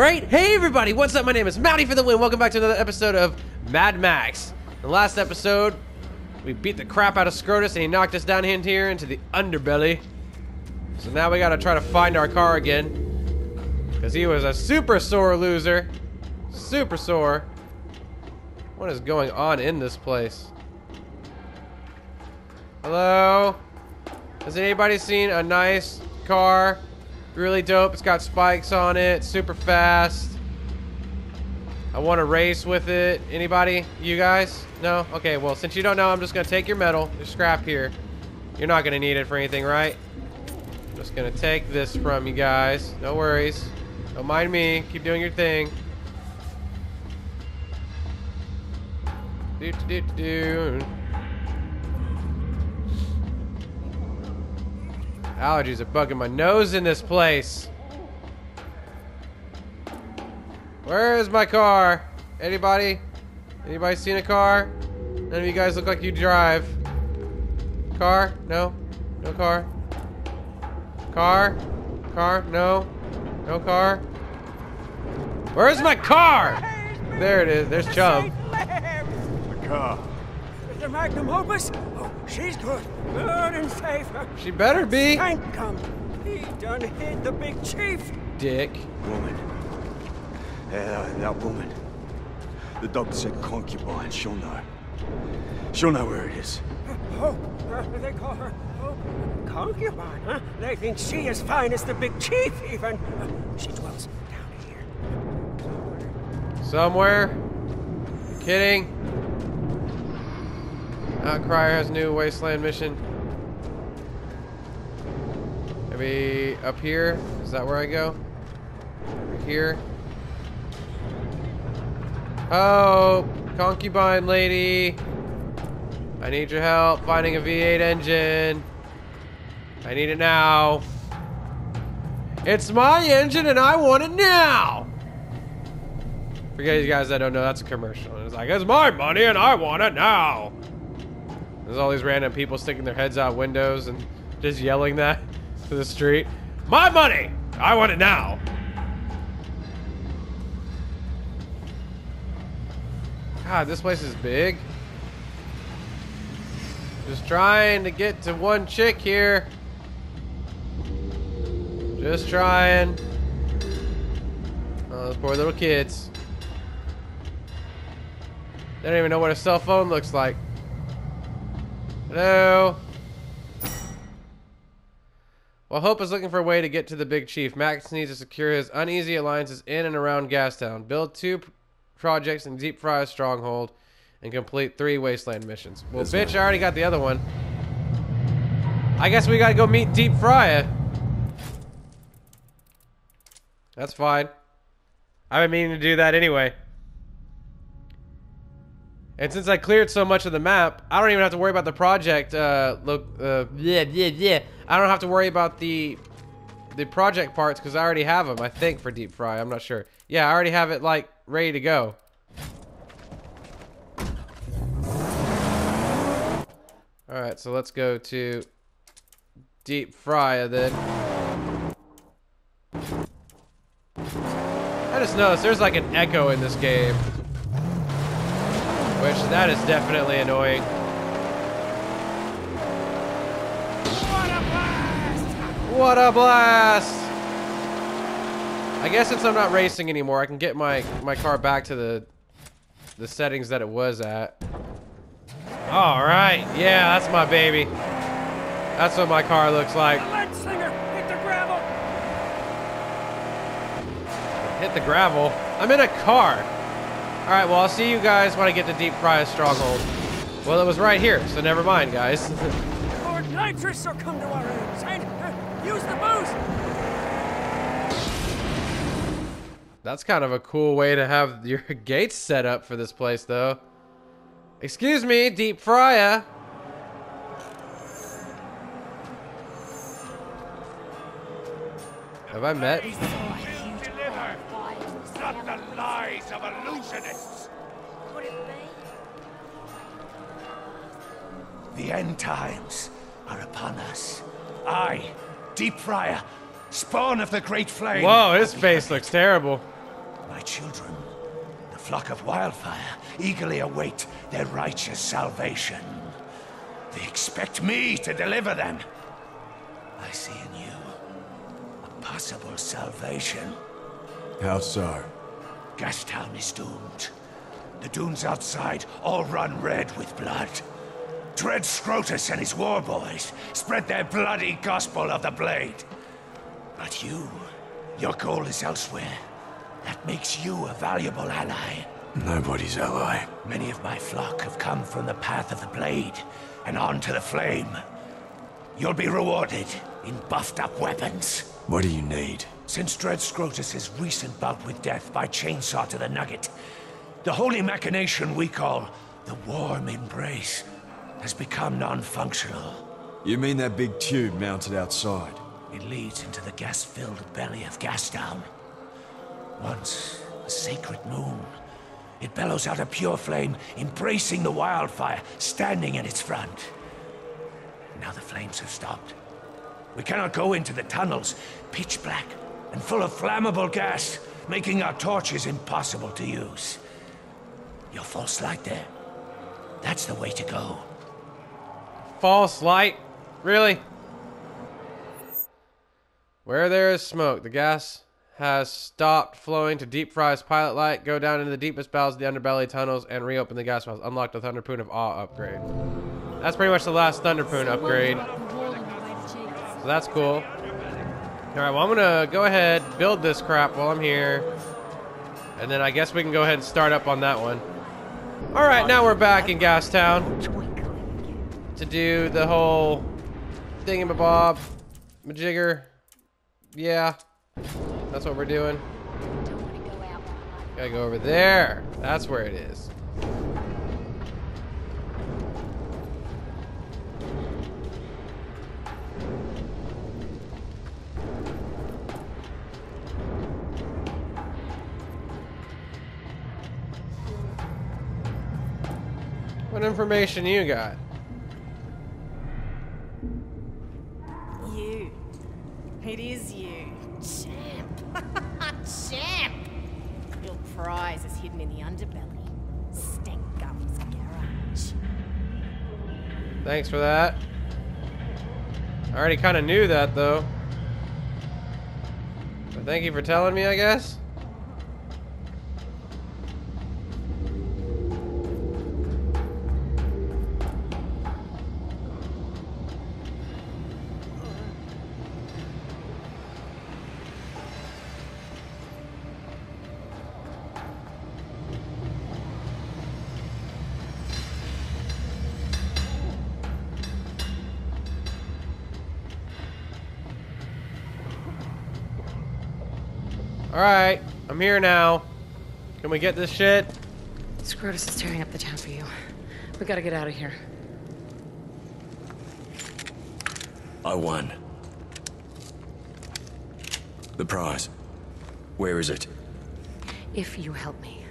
Alright, hey everybody, what's up? My name is Mattie for the win. Welcome back to another episode of Mad Max. In the last episode, we beat the crap out of Scrotus and he knocked us down here into the underbelly. So now we gotta try to find our car again. Because he was a super sore loser. Super sore. What is going on in this place? Hello? Has anybody seen a nice car? Really dope. It's got spikes on it. Super fast. I want to race with it. Anybody? You guys? No? Okay, well, since you don't know, I'm just going to take your metal. Your scrap here. You're not going to need it for anything, right? I'm just going to take this from you guys. No worries. Don't mind me. Keep doing your thing. Do, do, do, do. Allergies are bugging my nose in this place. Where is my car? Anybody? Anybody seen a car? None of you guys look like you drive. Car? No? No car? Car? Car? No? No car? Where's my car? There it is. There's Chum. The car. The Magnum Opus? Oh, she's good. Good and safe. She better be. Stank Gum. He done hit the big chief. Dick. Woman. Yeah, that, that woman. The doctor said concubine. She'll know. She'll know where it is. Oh, uh, they call her oh, concubine, huh? They think she is fine as the big chief, even. Uh, she dwells down here. Somewhere. Kidding. Uh, Outcrier has a new wasteland mission. Maybe up here? Is that where I go? Right here? Oh, concubine lady. I need your help finding a V8 engine. I need it now. It's my engine and I want it now. For you guys that don't know, that's a commercial. It's like, it's my money and I want it now. There's all these random people sticking their heads out windows and just yelling that to the street. My money! I want it now. God, this place is big. Just trying to get to one chick here. Just trying. Oh, those poor little kids. They don't even know what a cell phone looks like. Hello? While Hope is looking for a way to get to the Big Chief, Max needs to secure his uneasy alliances in and around Gastown, build two projects in Deep Fry Stronghold, and complete three Wasteland missions. Well, This bitch, one. I already got the other one. I guess we gotta go meet Deep Fryer. That's fine. I've been meaning to do that anyway. And since I cleared so much of the map, I don't even have to worry about the project. Uh, look, uh, yeah, yeah, yeah. I don't have to worry about the the project parts because I already have them. I think for deep fry. I'm not sure. Yeah, I already have it like ready to go. All right, so let's go to deep fry then. I just noticed there's like an echo in this game. Which, that is definitely annoying. What a blast! What a blast! I guess since I'm not racing anymore, I can get my, my car back to the the settings that it was at. Alright, yeah, that's my baby. That's what my car looks like. The lead singer hit the gravel. Hit the gravel. I'm in a car. Alright, well, I'll see you guys when I get to Deep Fry Stronghold. Well, it was right here, so never mind, guys. Lord Nitrous will come to our aid. And uh, use the boost. That's kind of a cool way to have your gates set up for this place, though. Excuse me, Deep Fryer. Have I met? The end times are upon us. I, Deep Fryer, spawn of the Great Flame. Whoa, his face looks terrible. My children, the flock of wildfire, eagerly await their righteous salvation. They expect me to deliver them. I see in you a possible salvation. How so? Gastown is doomed. The dunes outside all run red with blood. Dread Scrotus and his war boys spread their bloody gospel of the blade. But you, your goal is elsewhere. That makes you a valuable ally. Nobody's ally. Many of my flock have come from the path of the blade and on to the flame. You'll be rewarded in buffed up weapons. What do you need? Since Dread Scrotus' recent bout with death by chainsaw to the nugget, the holy machination we call the Warm Embrace has become non-functional. You mean that big tube mounted outside? It leads into the gas-filled belly of Gastown. Once a sacred moon, it bellows out a pure flame, embracing the wildfire, standing in its front. Now the flames have stopped. We cannot go into the tunnels, pitch black and full of flammable gas, making our torches impossible to use. Your false light there, that's the way to go. False light? Really? Where there is smoke, the gas has stopped flowing to deep fry's pilot light, go down into the deepest bowels of the underbelly tunnels, and reopen the gas valves. Unlock the Thunderpoon of Awe upgrade. That's pretty much the last Thunderpoon upgrade. So that's cool. Alright, well I'm gonna go ahead, build this crap while I'm here. And then I guess we can go ahead and start up on that one. Alright, now we're back in Gastown to do the whole thingamabob, majigger. Yeah, that's what we're doing. Gotta go over there. That's where it is. What information you got? Thanks for that. I already kind of knew that, though. But thank you for telling me, I guess. Alright, I'm here now. Can we get this shit? Scrotus is tearing up the town for you. We gotta get out of here. I won. The prize. Where is it? If you help me.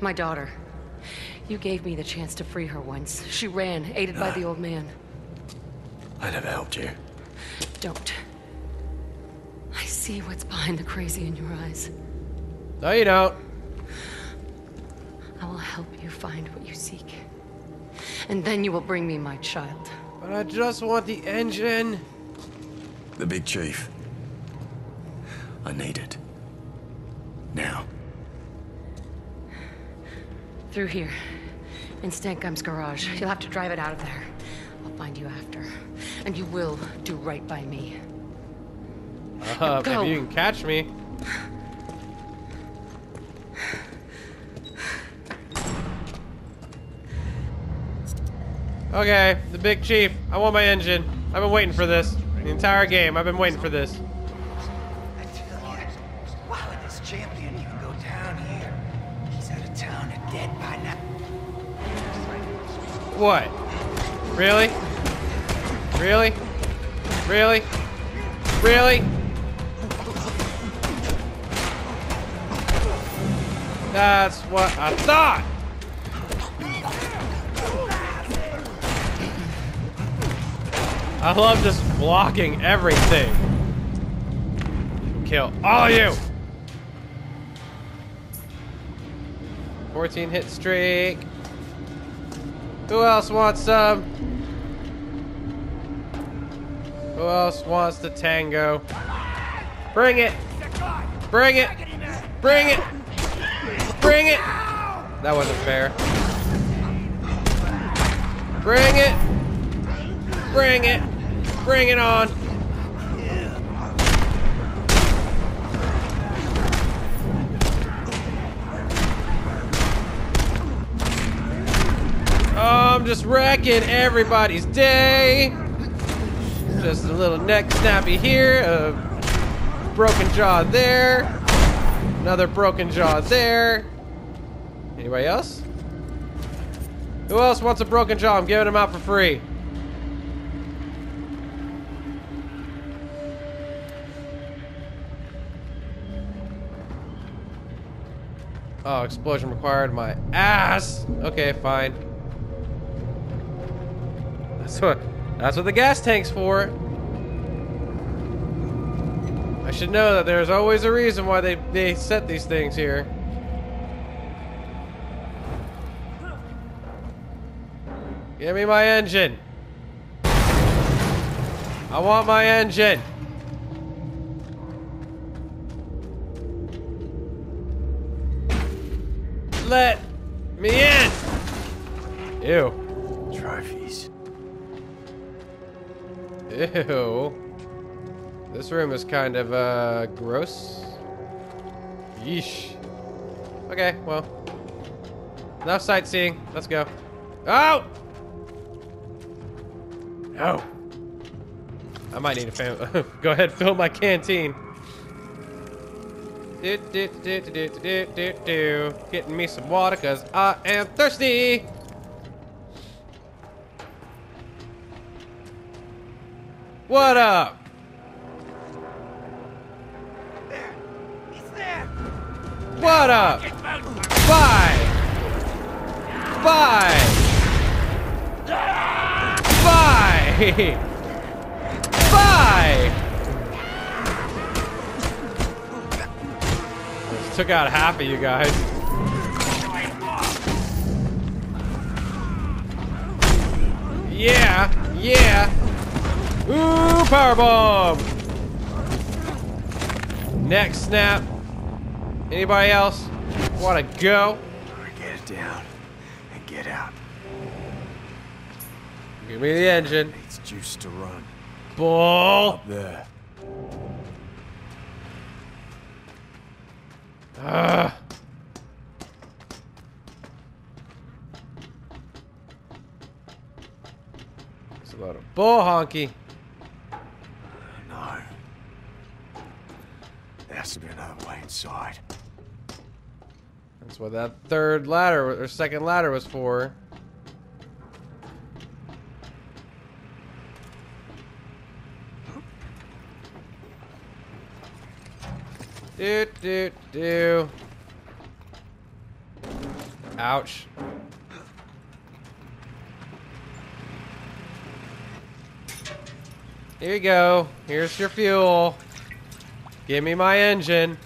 My daughter. You gave me the chance to free her once. She ran, aided by ah. the old man. I never helped you. Don't. I see what's behind the crazy in your eyes. No, you don't. I will help you find what you seek. And then you will bring me my child. But I just want the engine. The big chief. I need it. Now. Through here. In Stank Gum's garage. You'll have to drive it out of there. I'll find you after. And you will do right by me. Uh, Go. if you can catch me. Okay, the big chief. I want my engine. I've been waiting for this. The entire game, I've been waiting for this. I tell you, why would this champion even go down here? He's out of town and dead by now. What? Really? Really? Really? Really? That's what I thought! I love just blocking everything. Kill all of you! 14 hit streak. Who else wants some? Who else wants the tango? Bring it! Bring it! Bring it! Bring it! That wasn't fair. Bring it! Bring it! Bring it on! Oh, I'm just wrecking everybody's day. Just a little neck snappy here, a broken jaw there, another broken jaw there. Anybody else? Who else wants a broken jaw? I'm giving them out for free. Oh, explosion required my ass. Okay, fine. That's what that's what the gas tank's for. I should know that there's always a reason why they, they set these things here. Give me my engine. I want my engine. Let me in. Ew. Trophies. Ew. This room is kind of, uh, gross. Yeesh. Okay, well. Enough sightseeing. Let's go. Oh! No. I might need to fam- go ahead fill my canteen. Do, do, do, do, do, do, do. Getting me some water because I am thirsty. What up? He's there! What up? Bye. Bye. Bye. Bye. Just took out half of you guys. Yeah. Yeah. Ooh, powerbomb. Neck snap. Anybody else want to go? Get it down and get out. Give me the engine. Juice to run. Bull. There. Ugh. It's a lot of bull honky. No. There has to be another way inside. That's what that third ladder or second ladder was for. Do do do. Ouch. Here you go. Here's your fuel. Give me my engine.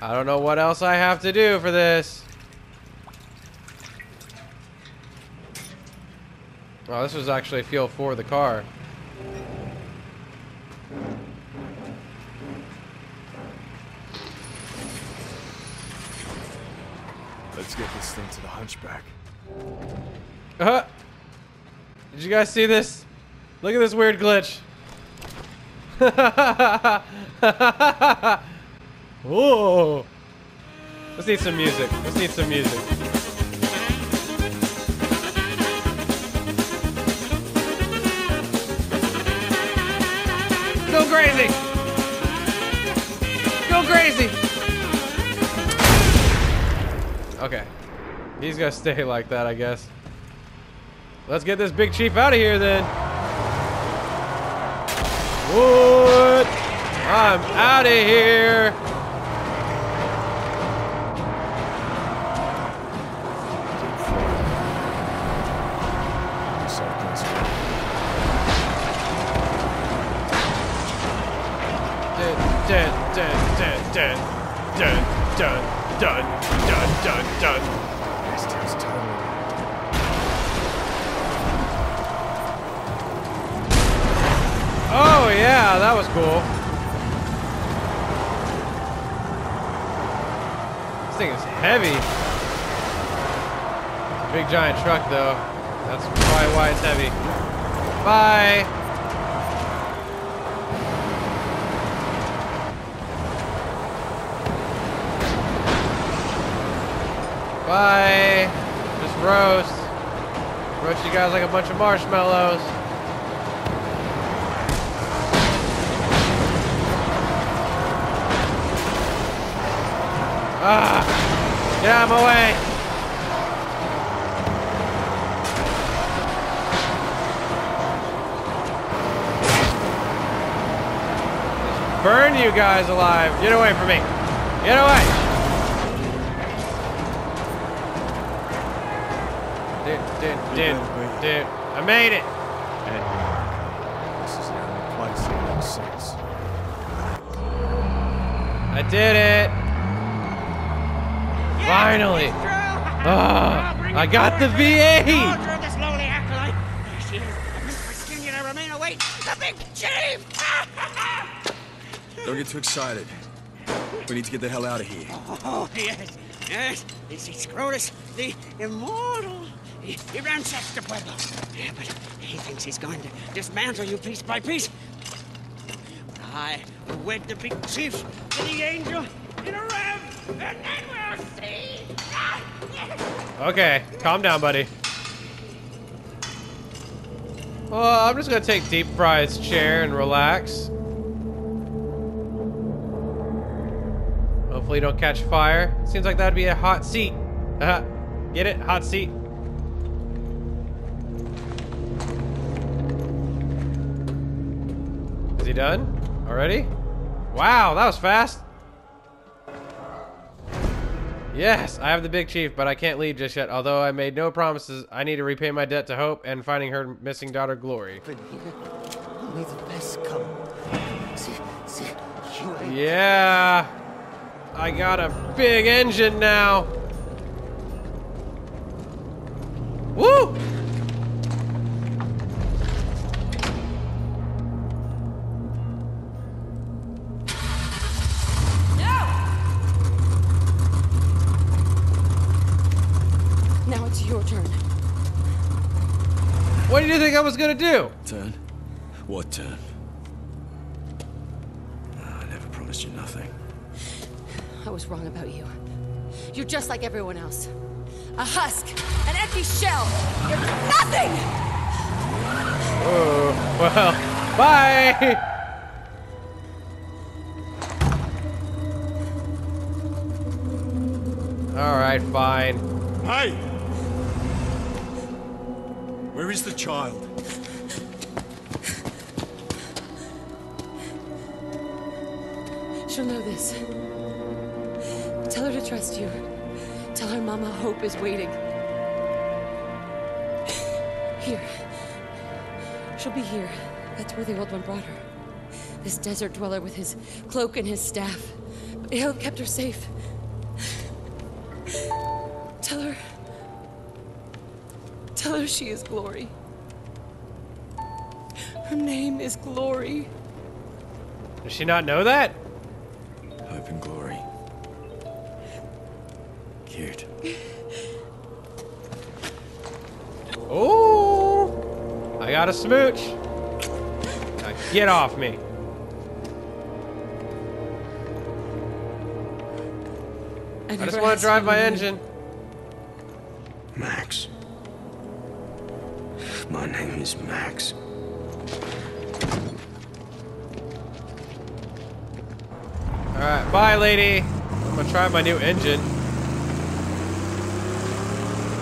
I don't know what else I have to do for this. Oh, this was actually fuel for the car. The. Uh, did you guys see this? Look at this weird glitch. Whoa. Let's need some music. Let's need some music. Go crazy! Go crazy! Okay. He's gonna stay like that, I guess. Let's get this big chief out of here then. What? I'm out of here. Big giant truck though. That's probably why it's heavy. Bye. Bye. Just roast. Roast you guys like a bunch of marshmallows. Ah! Get out of my way! Burn you guys alive! Get away from me! Get away! Dude, dude, dude, dude. I made it! This is the only place that makes sense. I did it! Finally! Ah, I got the V8! through this lowly acolyte. There she is. The Mistress Virginia remain await. The big chief! Don't get too excited. We need to get the hell out of here. Oh, yes, yes. This is Scrotus, the immortal. He, he ransacks the Pueblo. Yeah, but he thinks he's going to dismantle you piece by piece. But I will wed the big chief to the angel in a ram, and then we'll see. Ah, okay, calm down, buddy. Well, I'm just gonna take Deep Fry's chair and relax. Hopefully you don't catch fire. Seems like that'd be a hot seat. Uh, huh. get it? Hot seat. Is he done? Already? Wow, that was fast. Yes, I have the big chief, but I can't leave just yet. Although I made no promises, I need to repay my debt to Hope and finding her missing daughter, Glory. But here, only the best come. See, see, you ain't Yeah, I got a big engine now. Woo! Now it's your turn. What did you think I was gonna do? Turn? What turn? Ah, I never promised you nothing. I was wrong about you. You're just like everyone else. A husk, an empty shell. You're nothing! Oh, well, bye! Alright, fine. Hey! Where is the child? She'll know this. Trust you. Tell her Mama Hope is waiting. Here. She'll be here. That's where the old one brought her. This desert dweller with his cloak and his staff. Hale kept her safe. Tell her. Tell her she is Glory. Her name is Glory. Does she not know that? Got a smooch. Now get off me. I just want to drive my to- engine. Max. My name is Max. Alright, bye, lady. I'm gonna try my new engine.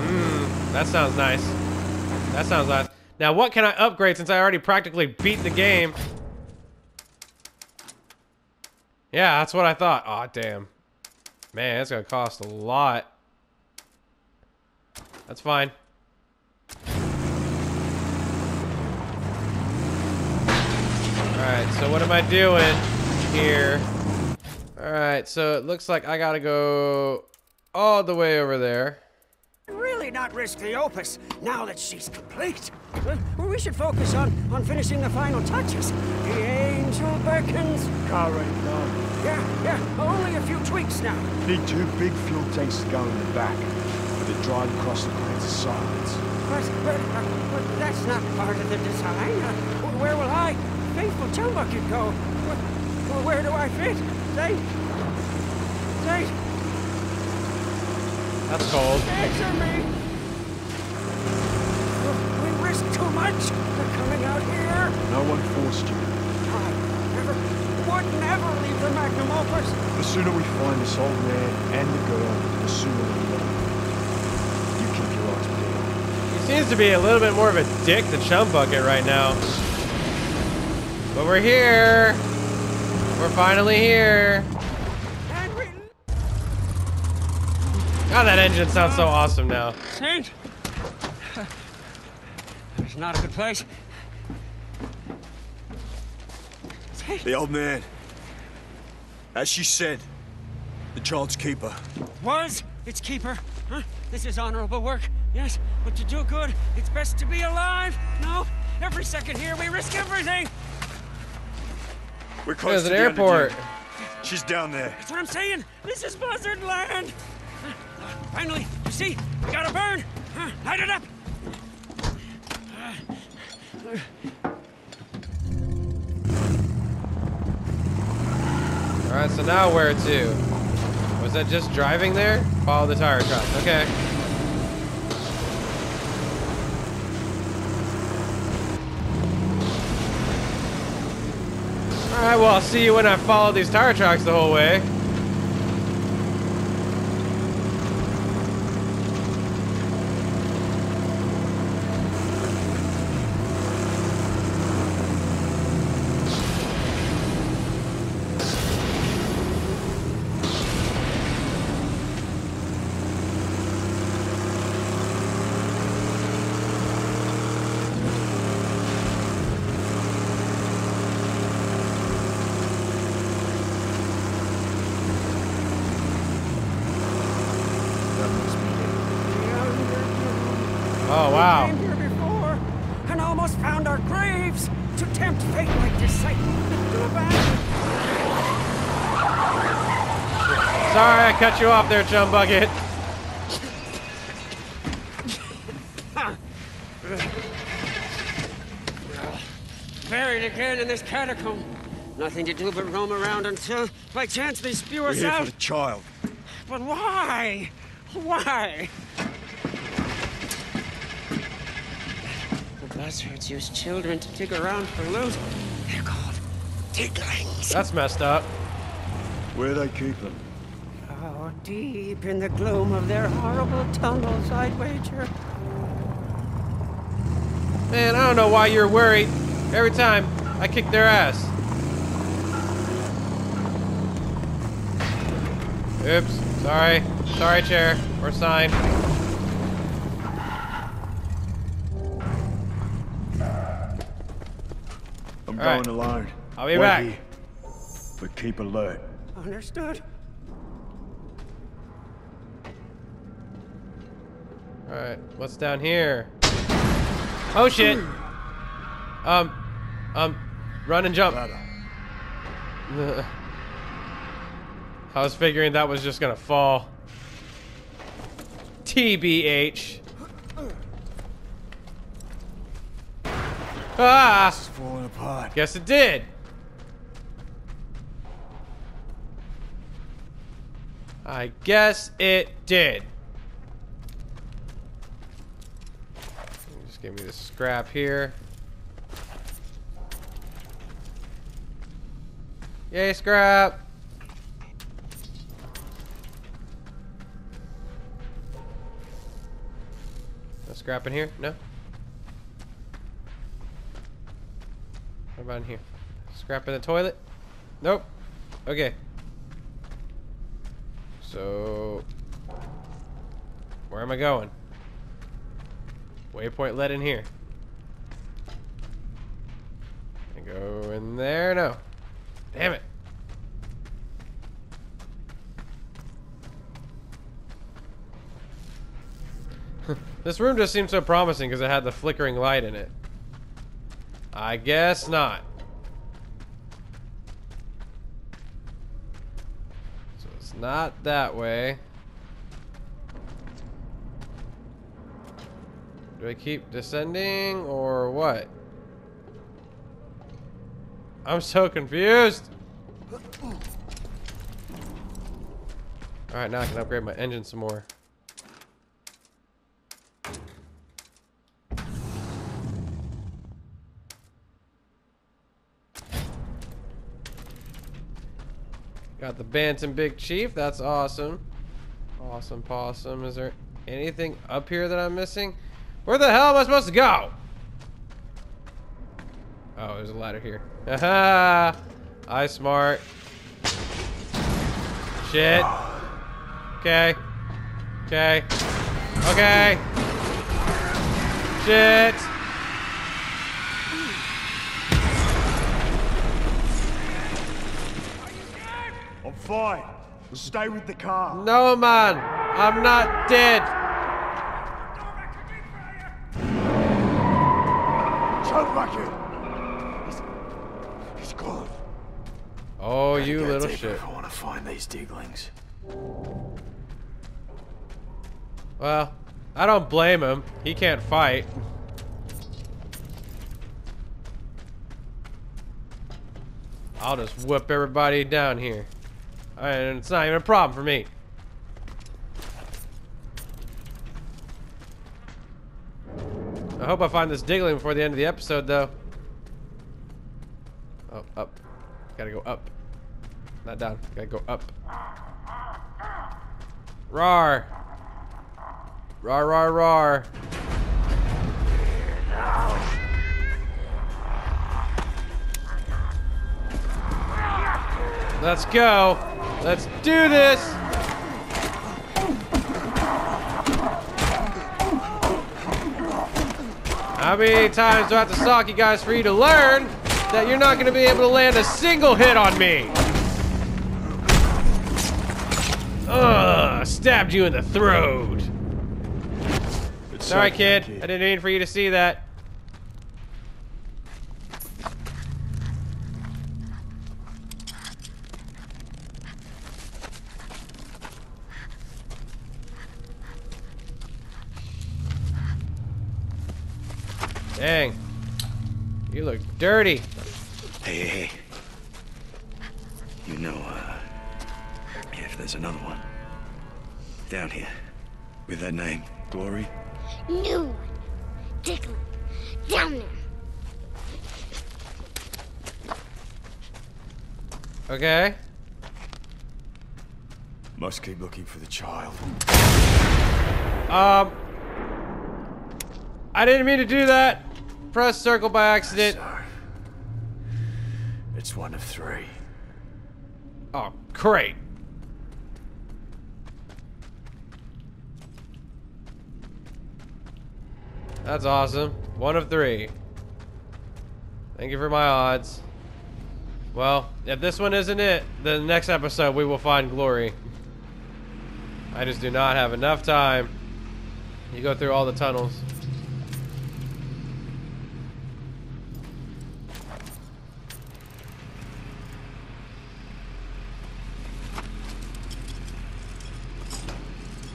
Mmm, that sounds nice. That sounds nice. Now, what can I upgrade since I already practically beat the game? Yeah, that's what I thought. Aw, damn. Man, that's gonna cost a lot. That's fine. Alright, so what am I doing here? Alright, so it looks like I gotta go all the way over there. Why not risk the Opus now that she's complete? Well, we should focus on, on finishing the final touches. The Angel beckons. Car ain't done. Yeah, yeah, only a few tweaks now. Need two big fuel tanks to go in the back. With a drive across the plains of silence. But, but, uh, but that's not part of the design. Uh, where will I, faithful Chumbucket, go? Wh- wh- where do I fit? Say, say, That's cold. answer me. We risk too much. We're coming out here. No one forced you. I never, would never leave the magnum opus. The sooner we find this old man and the girl, the sooner we leave. You keep your eyes peeled. He seems to be a little bit more of a dick to Chumbucket right now. But we're here. We're finally here. And we, God, that engine sounds so awesome now. Saint. It's not a good place. Saint. The old man. As she said, the child's keeper. was its keeper. Huh? This is honorable work, yes, but to do good, it's best to be alive. No, every second here we risk everything. We're close There's to an the airport. underdeck. She's down there. That's what I'm saying. This is Buzzard Land. Finally, you see, we gotta burn. Huh? Light it up. Alright, so now where to? Was that just driving there? Follow the tire truck. Okay. Alright, well, I'll see you when I follow these tire tracks the whole way. That must be Oh, wow. Came here before and almost found our graves to tempt fate like disciple. Too bad. Sorry I cut you off there, Chumbucket. Buried again in this catacomb. Nothing to do but roam around until, by chance, they spew We're us here out. for the child. But why? Why? Buzzards use children to dig around for loot. They're called diglings. That's messed up. Where they keep them? Oh, deep in the gloom of their horrible tunnels, I'd wager. Man, I don't know why you're worried. Every time I kick their ass. Oops. Sorry. Sorry, chair. Or sign. I'm All right. going alone. I'll be Wait back. here. But keep alert. Understood. Alright, what's down here? Oh shit! Um, um, run and jump. I was figuring that was just gonna fall. TBH. Ah! Falling. Guess it did. I guess it did. Just give me the scrap here. Yay, scrap! No scrap in here? No? About in here? Scrap in the toilet? Nope. Okay. So, where am I going? Waypoint led in here. I go in there? No. Damn it. This room just seems so promising because it had the flickering light in it. I guess not. So it's not that way. Do I keep descending or what? I'm so confused. Alright, now I can upgrade my engine some more. Got the Bantam Big Chief. That's awesome. Awesome possum. Is there anything up here that I'm missing? Where the hell am I supposed to go? Oh, there's a ladder here. Haha! I smart. Shit. Okay. Okay. Okay. Shit. Stay with the car. No, man. I'm not dead. In. He's, he's gone. Oh, you little shit. If I want to find these diglings. Well, I don't blame him. He can't fight. I'll just whip everybody down here. And it's not even a problem for me. I hope I find this Digling before the end of the episode, though. Oh, up. Gotta go up. Not down. Gotta go up. Rar. Rar, rar, rar. Let's go. Let's do this. How many times do I have to sock you guys for you to learn that you're not going to be able to land a single hit on me? Ugh, stabbed you in the throat. Sorry, kid. I didn't mean for you to see that. Dang. You look dirty. Hey, hey, hey. You know, uh, if there's another one down here with that name, Glory. New one. Diglin. Down there. Okay. Must keep looking for the child. Um. I didn't mean to do that. Press circle by accident. So, it's one of three. Oh, great. That's awesome. One of three. Thank you for my odds. Well, if this one isn't it, then the next episode we will find glory. I just do not have enough time. You go through all the tunnels.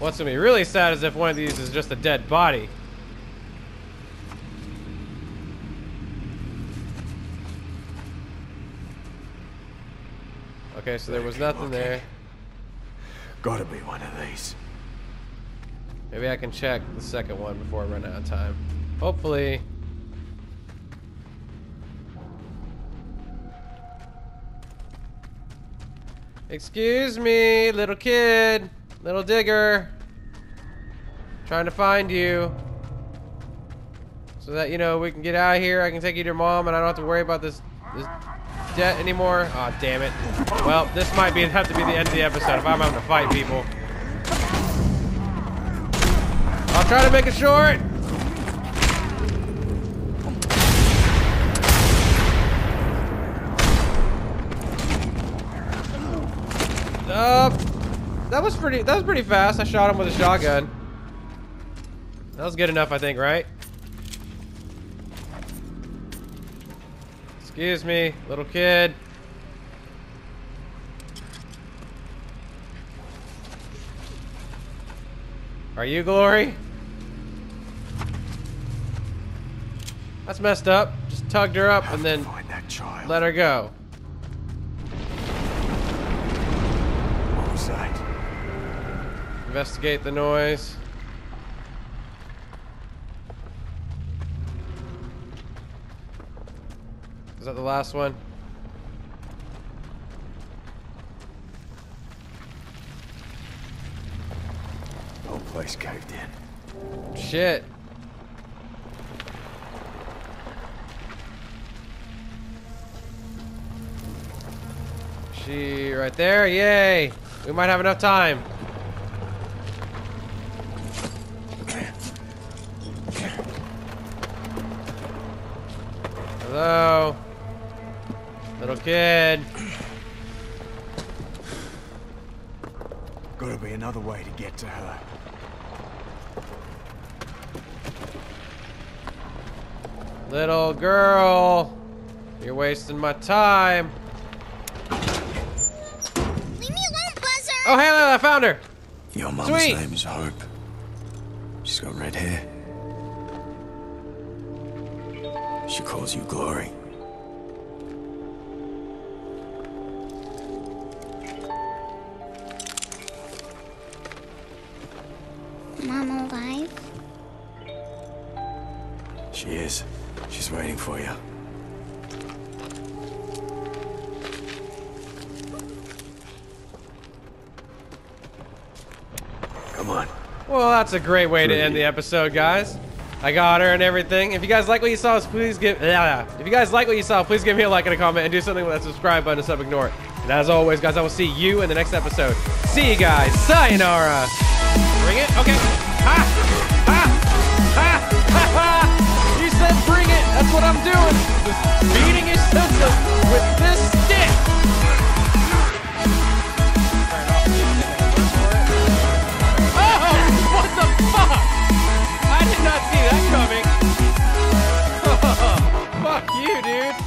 What's gonna be really sad is if one of these is just a dead body. Okay, so there was nothing there. Gotta be one of these. Maybe I can check the second one before I run out of time. Hopefully. Excuse me, little kid, little digger. Trying to find you. So that, you know, we can get out of here. I can take you to your mom and I don't have to worry about this, this debt anymore. Aw, oh, damn it. Well, this might be have to be the end of the episode if I'm having to fight people. I'll try to make it short. Uh, that was pretty. That was pretty fast. I shot him with a shotgun. That was good enough, I think, right? Excuse me, little kid. Are you Glory? That's messed up. Just tugged her up and then let her go. Investigate the noise. Is that the last one? Whole place caved in. Shit. She right there? Yay! We might have enough time. Little kid. Gotta be another way to get to her. Little girl. You're wasting my time. Leave me alone, Buzzer! Oh, hey, I found her. Your mum's Sweet. name is Hope. She's got red hair. She calls you Glory. Mom alive? She is. She's waiting for you. Come on. Well, that's a great way to end the episode, guys. I got her and everything. If you guys like what you saw, please give. Yeah, if you guys like what you saw, please give me a like and a comment and do something with that subscribe button to sub ignore it. And as always, guys, I will see you in the next episode. See you guys. Sayonara. Bring it. Okay. He said bring it! That's what I'm doing! Just beating his senses with this stick! Oh! What the fuck? I did not see that coming! Fuck you, dude!